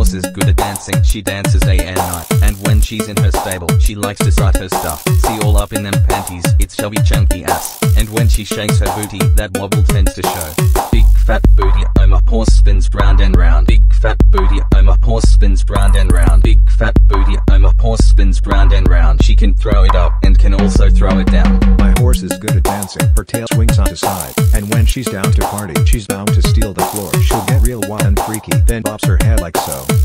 horse is good at dancing. She dances day and night. And when she's in her stable, she likes to sight her stuff. See all up in them panties, it's chubby chunky ass. And when she shakes her booty, that wobble tends to show. Big fat booty, oh my horse spins round and round. Big fat booty, oh my horse spins round and round. Big fat booty, oh my horse spins round and round. She can throw it up and can also throw it down. My horse is good at dancing, her tail swings on to side. And when she's down to party, she's bound to steal the floor.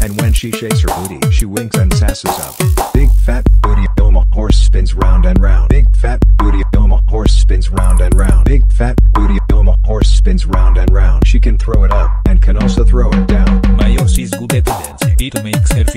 And when she shakes her booty, she winks and sasses up. Big fat booty, oh my horse spins round and round. Big fat booty, oh my horse spins round and round. Big fat booty, oh my horse spins round and round. She can throw it up and can also throw it down. My horse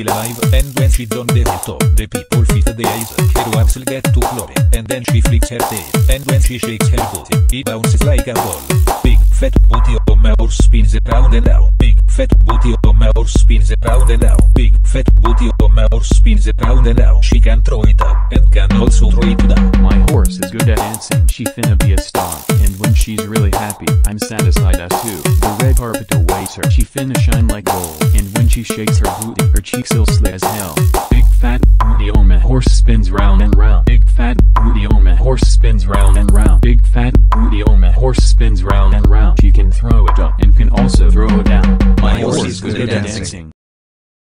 alive. And when she's on the top, the people fit the eyes. Her waves get to glory. And then she flicks her tail. And when she shakes her booty, it bounces like a ball. Big fat booty, oh my horse spins around and down. Big fat booty, oh my horse spins around and down. Big fat booty, oh my horse spins around and down. She can throw it up and can also throw it down. My horse is good at dancing, she finna be a star. And when she's really happy, I'm satisfied as too. The red carpet awaits her, she finna shine like gold. And when she shakes her booty, her cheeks will slit as hell. Big fat booty on my horse spins round and round. Big fat booty on my horse spins round and round. Big fat booty on my horse spins round and round. She can throw it up and can also throw it down. My horse is good at dancing.